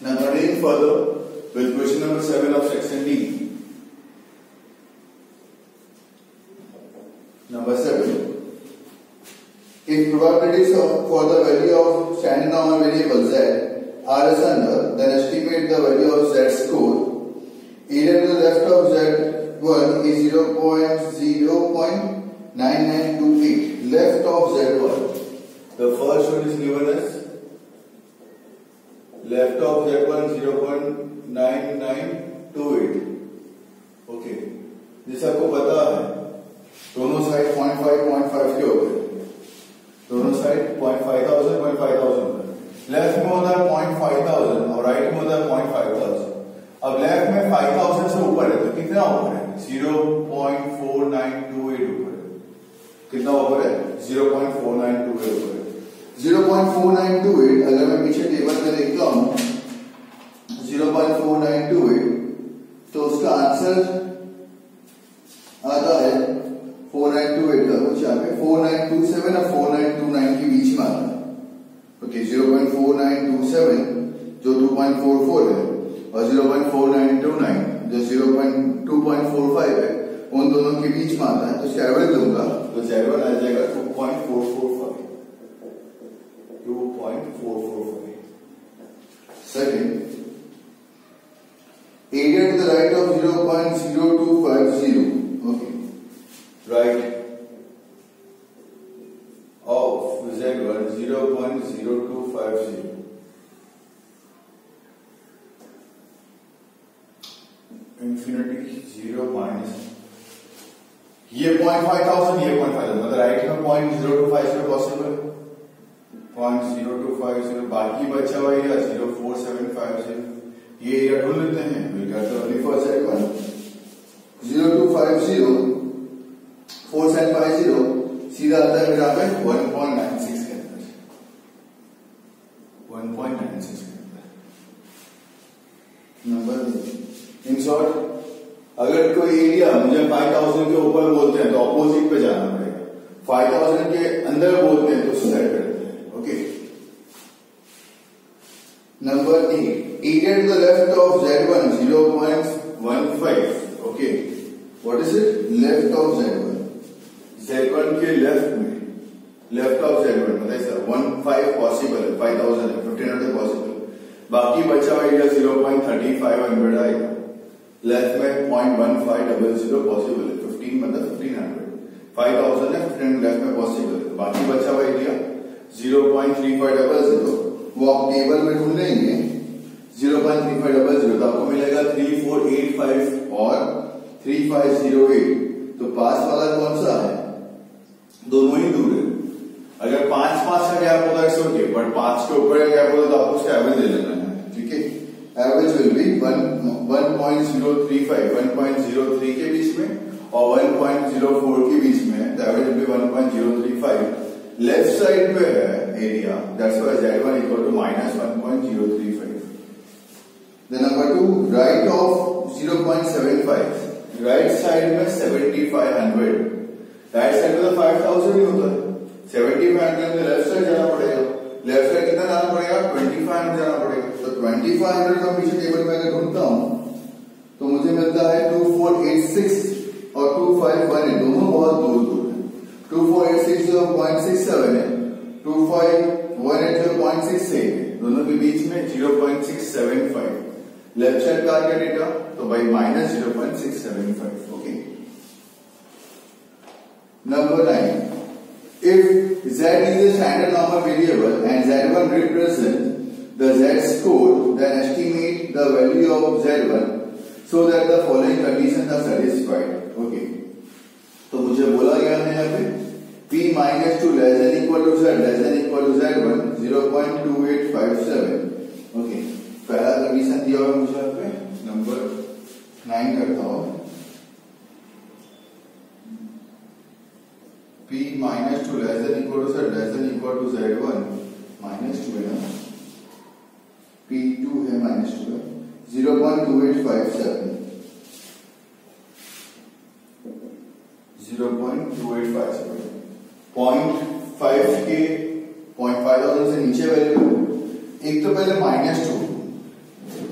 Now continuing further with question number 7 of section D. Number 7. If probabilities of, for the value of standard normal variable z are under, then estimate the value of z score. Either to the left of z1 is 0.0.9928. Left of z1. The first one is given as left of z1 0.9928. Okay जैसे आपको पता है, दोनों side 0.5 0.5 के होते हैं। दोनों side point five thousand point five thousand left में होता है पॉइंट फाइव थाउज़ेंड और राइट में होता है पॉइंट फाइव थाउज़ेंड अब लेफ़्ट में फाइव थाउज़ेंड से ऊपर है तो कितना ऊपर है? Zero point four nine two eight ऊपर है। कितना ऊपर है? Zero point four nine two eight ऊपर है। Zero point four nine two eight अगर मैं पीछे टेबल में देखता हूँ zero point four nine two eight तो उसका आंसर आता है फोर नाइन टू एट का कुछ यहाँ पे फोर नाइन टू सेवन और फोर नाइन टू नाइन के बीच में आता है। Okay zero point four nine two seven जो टू पॉइंट फोर फोर है और zero point four nine two nine जो zero point two point four five है, उन दोनों के बीच में आता है तो एवरेज लूँगा तो जेरवन आ जाएगा two point four four five two point four four five second area to the right of 0.0250 okay. Right of z1 0.0250 infinity zero minus ये पॉइंट फाइव थाउज़ेंड ये पॉइंट फाइव मतलब राइट में point zero two five zero possible point zero two five zero बाकी बचा हुआ area zero four seven five zero ये area ढूंढ लेते हैं। Get the value for zero two five zero four seven five zero सीधा आता है मेरा पे वन पॉइंट नाइन सिक्स के अंदर। वन पॉइंट नाइन सिक्स के अंदर। नंबर इन शॉर्ट अगर कोई एरिया मुझे फाइव थाउज़ेंड के ऊपर बोलते हैं तो ऑपोजिट पे जाना पड़ेगा। फाइव थाउज़ेंड के अंदर बोलते हैं तो सेट करते हैं okay number eight area to the left of z1 0.15 okay. What is it? Left of z1 z1 के लेफ़्ट में. लेफ़्ट ऑफ़ z1 मतलब सर 15 पॉसिबल है 5000 है 1500 पॉसिबल बाकी बचा हुआ एरिया 0.35 हंड्रेड आएगा लेफ़्ट में 0.1500 पॉसिबल है 15 मतलब 1500 5000 है 1500 लेफ़्ट में पॉसिबल बाकी बचा हुआ एरिया 0.3500 वो आप टेबल में ढूंढ लेंगे। Zero point three five double zero तो आपको मिलेगा थ्री फोर एट फाइव और थ्री फाइव ज़ीरो एट तो पास वाला कौन सा है? दोनों ही दूर है। अगर पाँच पाँच का गैप होता है ओके बट पाँच के ऊपर का गैप होता तो आपको उसका एवरेज ले लेना है, ठीक है? Average will be one one point zero three five one point zero three के बीच में और वन पॉइंट ज़ीरो फोर के बीच में average will be one point zero three five left side पे है one equal to minus one point zero three five The number two, right of 0.75. Right side में 7500. Right side में तो 5000 ही होता है. 7500 में लेफ़्ट साइड जाना पड़ेगा. लेफ़्ट साइड कितना जाना पड़ेगा? 2500 जाना पड़ेगा. तो 2500 का पीछे टेबल में अगर ढूंढता हूँ तो मुझे मिलता है 2486 और 2518 दोनों बहुत दूर दूर है. 2486 जो 0.67 है. Two five one eight zero point six same दोनों के बीच में zero point six seven five left side का क्या डेटा तो भाई minus zero point six seven five okay number nine if z is a standard normal variable and z one represent the z score the estimate the value of z one so that the following condition are satisfied okay तो मुझे बोला गया है यहाँ पर P minus 2 less than equal to Z less than equal to Z1 0.2857 okay पहला condition दिया हुआ मुझे यहाँ नंबर नाइन करता हूँ P minus 2 less than equal to Z less than equal to Z1 minus 2 है ना p P2 है minus 2 है 0.2857 0.2857 पॉइंट फाइव के, पॉइंट फाइव थाउज़ेंड से नीचे वैल्यू एक तो पहले माइनस टू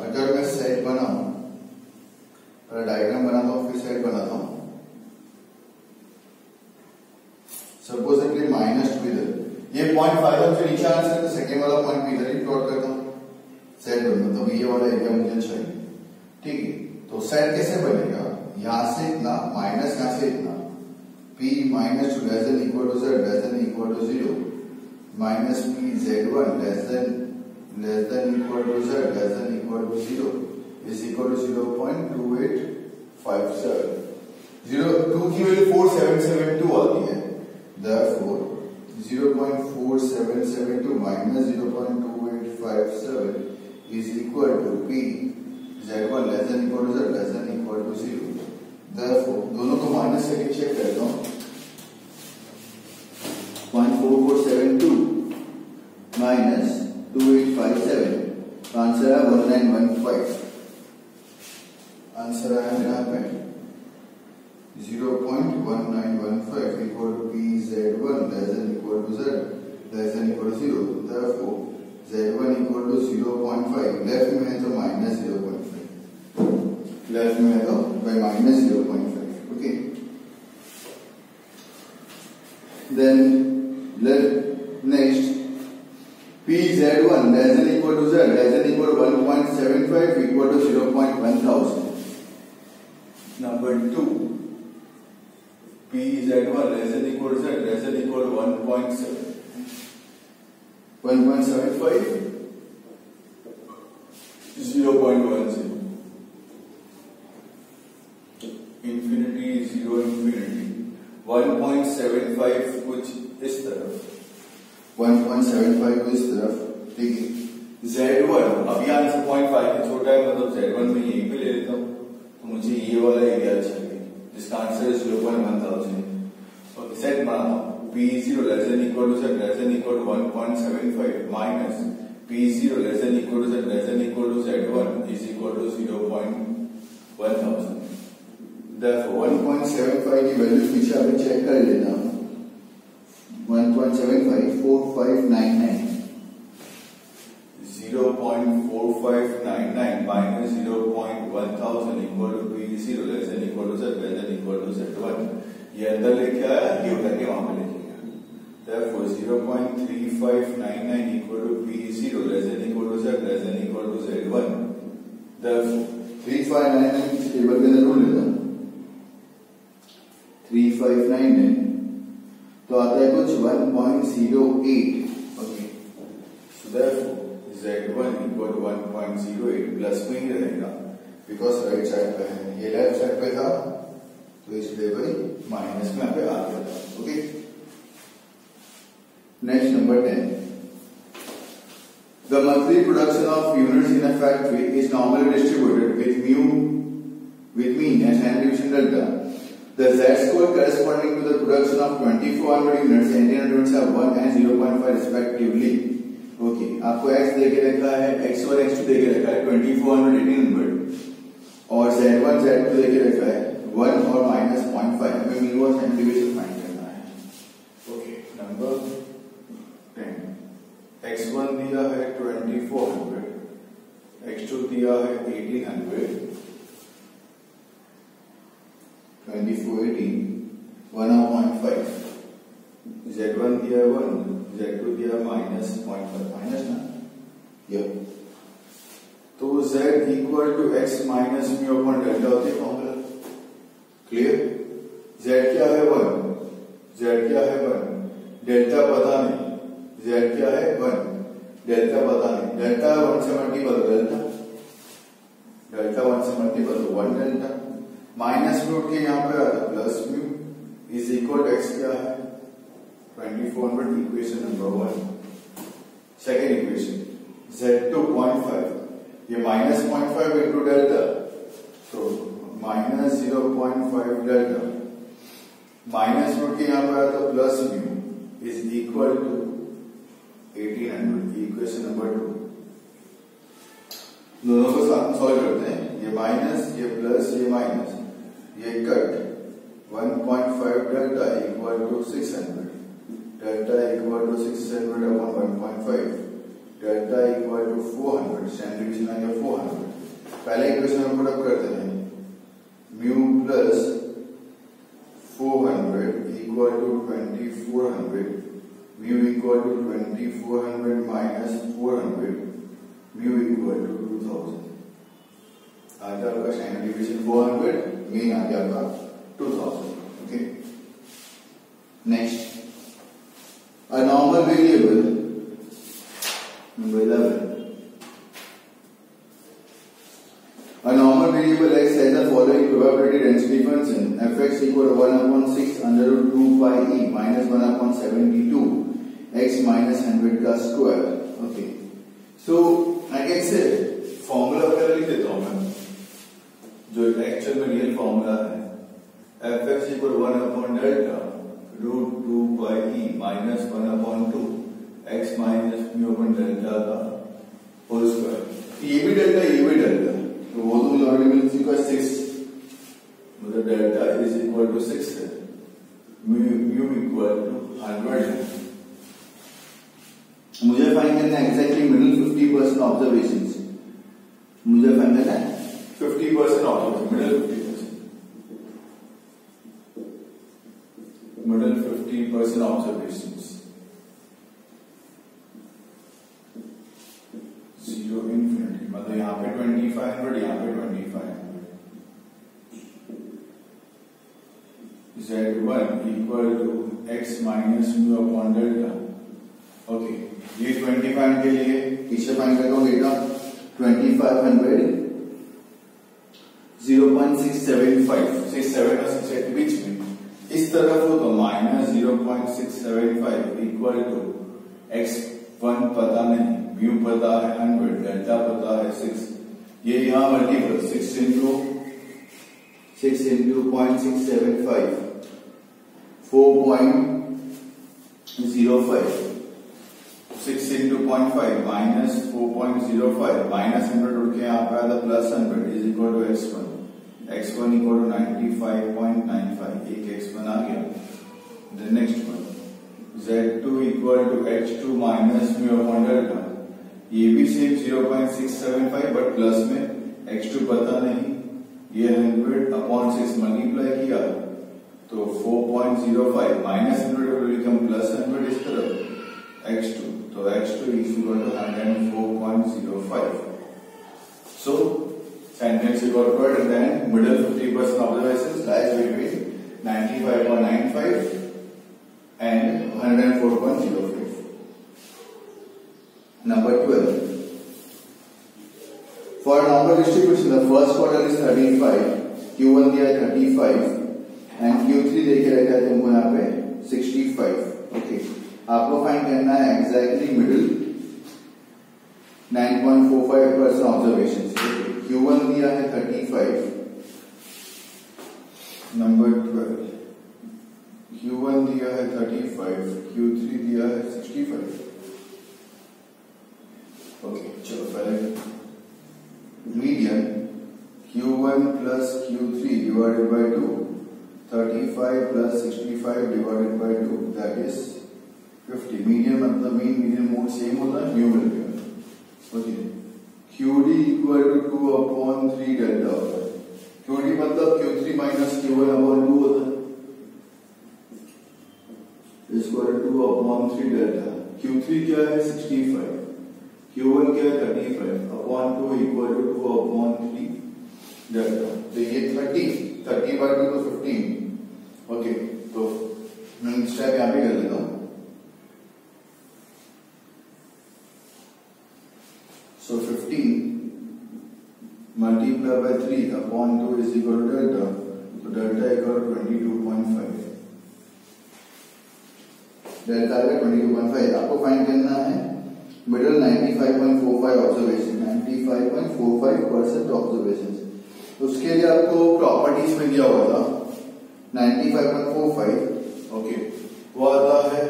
अगर मैं सेट बनाऊ, पहले डायग्राम बनाता हूँ, फिर सेट बनाता हूँ। सपोज़ दैट माइनस टू इधर। ये पॉइंट फाइव थाउज़ेंड से नीचे आना तो सेकेंड वाला पॉइंट भी इधर ही प्लॉट करता हूँ। सेट बनता तो ये वाला एरिया मुझे चाहिए ठीक है तो सेट कैसे बनेगा? यहाँ से इतना माइनस यहाँ से इतना। P equal to z less than equal to zero minus p z one less than less than equal to z less than equal to zero is equal to zero point two eight five seven zero two की value four seven seven two आती है. Therefore 0.4772 minus 0.2857 is equal to p z1 less than equal to z, less than equal to 0 therefore दोनों को minus करके check करता हूँ 0.4472 minus 2857 answer है 1915 answer है यहाँ पे 0.1915 equal to PZ1 less than equal to Z less than equal to 0. Therefore, Z1 equal to 0.5. Left में है तो minus 0.5. Left में है तो by minus 0.5. Okay. Then let next PZ1 less than equal to Z less than equal to 1.75 equal to 0.1000. Number two. P P Z1 less than equal to Z less than equal to 1.7 1.75 1.75 इस तरफ़ ठीक है Z1 अब यहाँ से 0.5 के छोटा है मतलब Z1 में यही पे ले लेता हूँ तो मुझे ये वाला एरिया चाहिए जिसका answer zero point one thousand set बनाता p zero less equal to set less equal to one point seven five minus p zero less equal to set less equal to set one is equal to zero point one thousand one point seven five की value पीछे अभी check कर हूँ one point seven five four five nine nine zero point four five nine nine minus zero point one thousand equal to p zero less than equal to set less than equal to set one ये अंदर लेके आया ये उठा के वहाँ पे लेके therefore 0.3599 equal to p0 less than equal to z less than equal to z1 therefore 3599 इस टेबल के अंदर ढूंढ लेता हूँ 3599 तो आता है कुछ 1.08 okay so therefore z1 equal to 1.08 plus में ही रहेगा बिकॉज़ राइट साइड पे है ये लेफ़्ट साइड पे था तो इसलिए भाई माइनस में पे आ गया था okay next number ten The monthly production of units in a factory is normally distributed with mu with mean and standard deviation delta. The Z score corresponding to the production of 2400 units, antenna units are 1 and 0.5 respectively. Okay, आपको x देके रखा है, x और x2 देके रखा है, 2400, 1800 और z1, z2 देके रखा है, 1 और minus 0.5. टू x क्या है 2400 equation number one second equation z2.5 ये minus point five into delta तो minus zero point five delta minus root के यहाँ पर आता plus mu is equal to 1800 की इक्वेशन नंबर टू दोनों को सॉल्व करते हैं। ये माइनस ये प्लस ये माइनस ये cut 1.5 delta equal to 600 delta equal to 600 upon 1.5 delta equal to 400 standard division आ गया 400 पहले इक्वेशन हम पुट करते हैं. Mu plus 400 equal to 2400 mu equal to 2400 minus 400 mu equal to 2000 आ गया आपका स्टैंडर्ड डिवीज़न 400 मीन आ गया आपका 2000. Okay. Next, a normal variable, number 11. A normal variable x has the following probability density function fx equal to 1 upon 6 under root 2 pi e minus 1 upon 72 x minus 100 ka square delta delta तो तो मुझे मतलब delta is equal to six two hundred मुझे find करना है fifty percent observation मुझे fifty percent middle fifty percent observation zero infinity मतलब यहाँ पे ट्वेंटी फाइव हंड्रेड यहाँ पे twenty five hundred z one equal to x minus mu upon delta okay ये ट्वेंटी फाइव के लिए, पीछे फाइंड करता हूँ data twenty five hundred zero point six seven five six seven और सिक्स एट बीच में। इस तरफ़ हो तो minus zero point six seven five equal to x one पता नहीं म्यू पता है हंड्रेड डेल्टा पता है सिक्स ये यहाँ multiple six into six into point six seven five four point zero five six into point five minus four point zero five minus hundred उड़ के यहाँ पे आया plus hundred is equal to x one x one equal to ninety five point nine five एक x one आ गया the next one Z2 equal to H2 minus mu upon delta ये भी सेम 0.675 बट प्लस में X2 पता नहीं. ये 100 upon 6 multiply किया. तो 4.05 माइनस 100 विल बिकम प्लस 100 इस तरफ X2 तो X2 is equal to 104.05 so sentence is got word and then middle 50% observations lies between 95.95 and 104.05. Number 12. For a normal distribution, the first quarter is 35, Q1 दिया है 35 and Q3 देखे रहता है तुमको यहाँ पे 65. Okay. आपको फाइंड करना है exactly middle 9.45 percent observation Q1 दिया है 35 नंबर 12 Q1 दिया है 35, Q3 दिया है 65. ओके चलो पहले medium q one plus q three divided by 2 35 plus 65 divided by 2 that is 50 median मतलब मीन मीडियन मोड सेम होता है न्यू मिल गया okay QD equal to two upon three delta होता है। QD मतलब Q3 minus Q1 upon two होता है। Equal to upon three delta Q3 क्या है? 65 Q1 क्या है? 35 upon two equal to two upon three delta तो ये 30 स्टेप यहाँ पे कर लेता हूँ। So fifteen multiply by three upon two is equal to delta तो delta equal to twenty two point five delta का 22.5 आपको फाइंड करना है। मिडिल 95.45 ऑब्जर्वेशन 95.45 परसेंट ऑब्जर्वेशन उसके लिए आपको प्रॉपर्टीज़ में दिया हुआ था। 95.45 ओके वो आता है।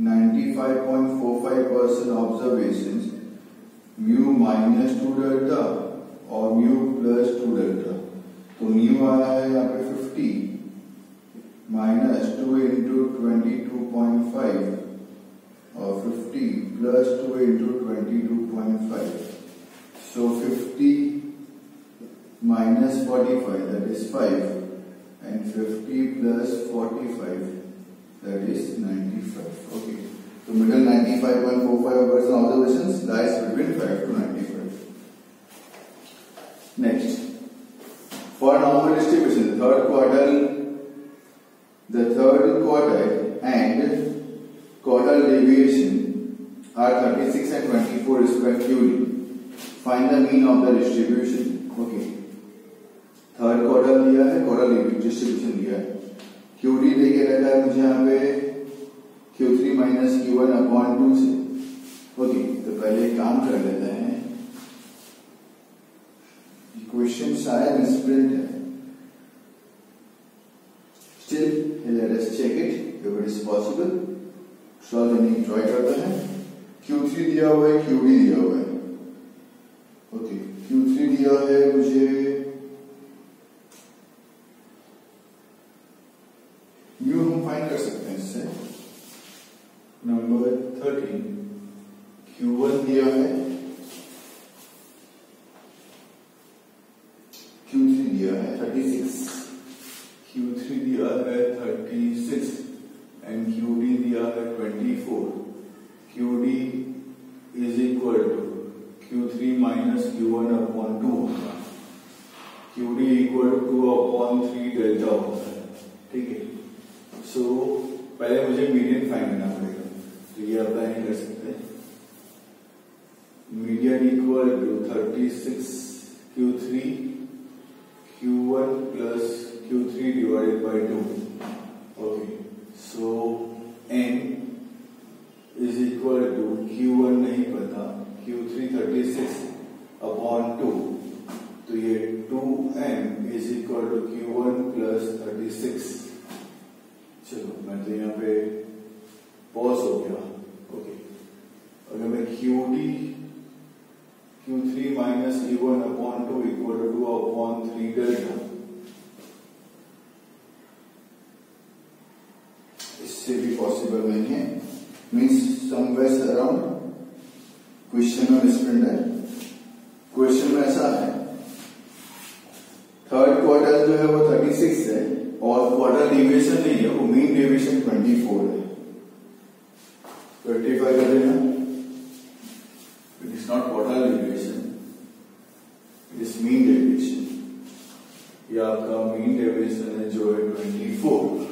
95.45 percent observation mu minus two delta और म्यू प्लस टू डेल्टा तो म्यू आया है यहाँ पे fifty minus two into twenty two point five और fifty plus two into twenty two point five so fifty minus forty five that is five and 50 plus 45 that is 95 okay. So middle 95.45 percent observations lies between 5 to 95 next. For normal distribution third quartile the third quartile and quartile deviation are 36 and 24 respectively. Find the mean of the distribution. Okay third quarter दिया है quarter distribution दिया है। Q D देके रखा है मुझे यहाँ पे Q three minus Q one upon two से। ओके तो पहले काम कर लेते हैं। क्वेश्चन शायद मिसप्रिंट है। Let us check it if it is possible solve करने की ट्राई करते हैं। क्यू थ्री दिया हुआ है डी दिया हुआ है। दिया है twenty four Q D is equal to Q three minus Q one upon two होगा Q D equal to upon three delta होता है। ठीक है? सो so, पहले मुझे मीडियन फाइंड करना पड़ेगा। तो ये अप्लाई नहीं कर सकते median equal to thirty six Q three Q one plus Q three divided by two okay so N is equal to Q one नहीं पता Q three thirty six upon two तो ये two N is equal to Q one plus thirty six चलो, मैं तो यहाँ पे pause हो गया ओके अगर मैं Q D Q three minus Q one upon two equal to two upon three delta इससे है। मीन्स समवेयर अराउंड क्वेश्चन में स्प्रिंट है। क्वेश्चन में ऐसा है। थर्ड क्वार्टर जो है वो थर्टी सिक्स है और क्वार्टर डिविएशन नहीं है, वो मीन डिविएशन 24 है 25 कर देना it is not quarter deviation it is mean deviation ये आपका मीन डेविएशन है जो है 24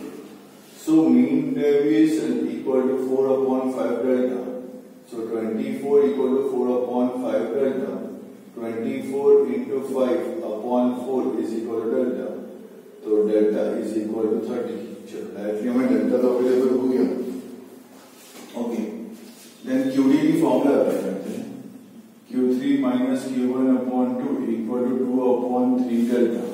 so mean deviation equal to 4 upon 5 delta so 24 equal to 4 upon 5 delta 24 into 5 upon 4 is equal to delta. तो delta is equal to thirty चलो directly हमें delta तो available हो गया। ओके देन क्यू की फॉर्मूला अप्लाई करते हैं। Q three minus Q one upon two equal to two upon three delta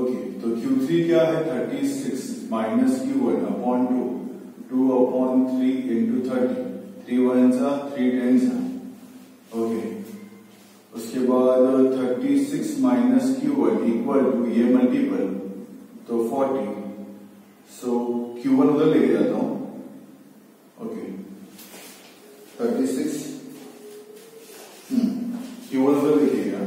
okay तो क्यू थ्री क्या है? Thirty six minus Q one upon two two upon three into thirty three one सा three ten सा okay उसके बाद 36 minus Q one equal two ये multiple तो 40 सो Q one उधर लेके जाता हूँ। ओके 36 क्यू वन उधर लिखेगा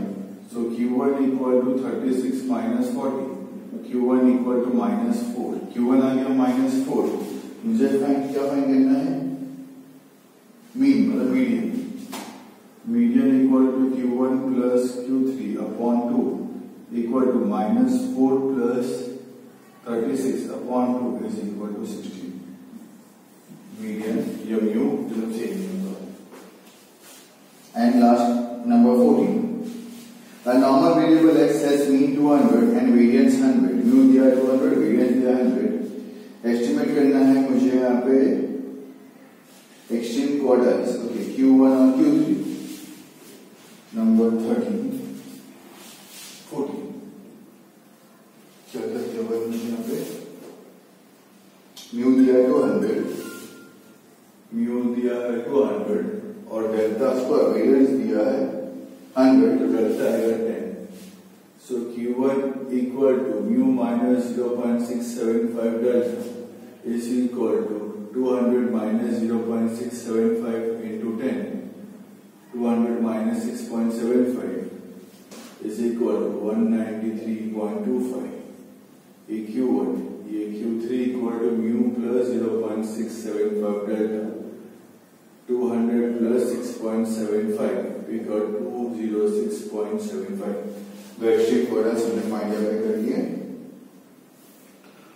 so Q one equal to thirty six minus forty Q one equal to minus four Q one आ गया माइनस फोर मुझे क्या फाइंड करना है? Median equal to Q one plus Q three upon two equal to minus four plus thirty six upon two is equal to sixty median या mu जो change होगा and last number fourteen A normal variable x has mean 200 and variance 100. Mu दिया 200, variance दिया 100. Estimate करना है मुझे यहाँ पे extreme quartiles. Okay, Q1 और Q3. Number 13, 14. क्या करते हुए यहाँ पे म्यू दिया है 200, म्यू दिया है 200 और डेल्टा दिया है hundred delta ten so Q one equal to mu minus zero point six seven five delta is two point two five ये क्यू वन ये Q three equal to mu plus zero point six seven five delta 200 plus 6.75 we got 206.75 वैश्विक products हमने find out कर लिए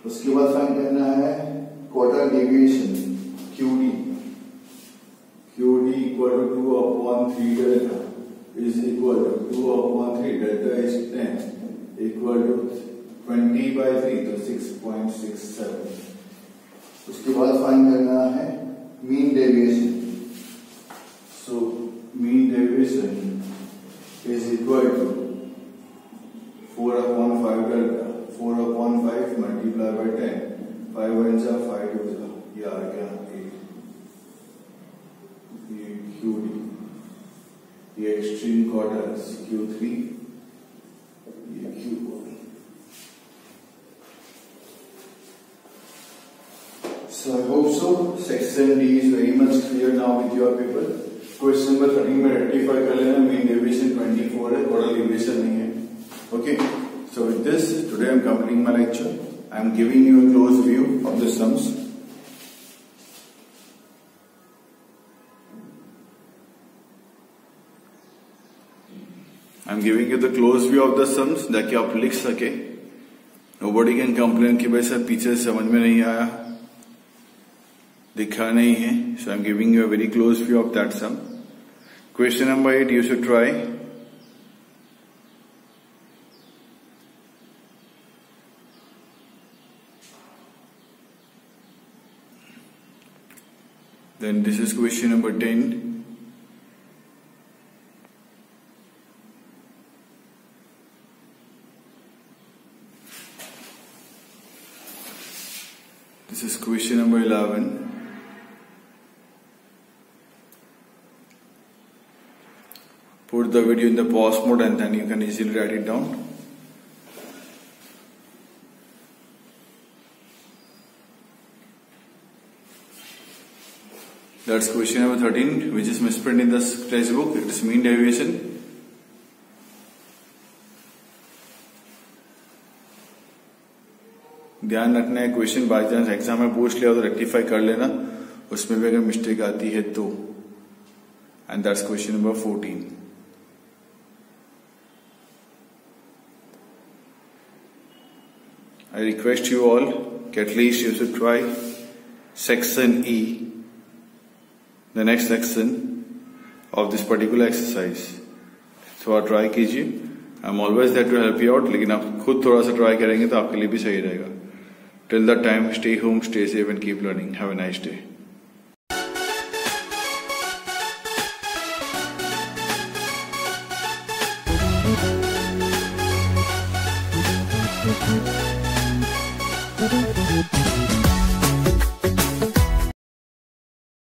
उसके बाद find करना है quarter deviation QD QD equal to 2 upon 3 delta is equal to 2 upon 3 delta is 10 equal to 20 by 3 तो 6.67 उसके बाद फाइंड करना है mean deviation mean deviation is equal to 4 upon 5 delta. 4 upon 5 multiplied by 10. 5 ones are 5 twos are. Yeah, I can 8. ये QD. ये extreme quarters Q3. ये Q1. So, I hope so. Section D is very much clear now with your paper. Question number thirteen में rectify कर लेना main deviation 24 है total deviation नहीं है okay so with this today I am completing my lecture I am giving you a close view of the sums am giving you the close view of the sums ताकि आप लिख सके nobody can complain कि भाई sir पीछे समझ में नहीं आया। दिखा नहीं है। So I am giving you a very close view of that sum Question number 8, you should try Then this is question number 10. Question number 11. put the video in the pause mode and then you can easily write it down. That's question number 13 which is misprint in the textbook. It is mean deviation. ध्यान रखना है question by chance exam में पूछ लिया तो rectify कर लेना। उसमें भी अगर मिस्टेक आती है तो। And that's question number 14 I request you all, at least you should try section E, the next section of this particular exercise. So आप ट्राई कीजिए। I am always there to help you out लेकिन आप खुद थोड़ा सा try करेंगे तो आपके लिए भी सही रहेगा। Till that time, stay home, stay safe, and keep learning. Have a nice day.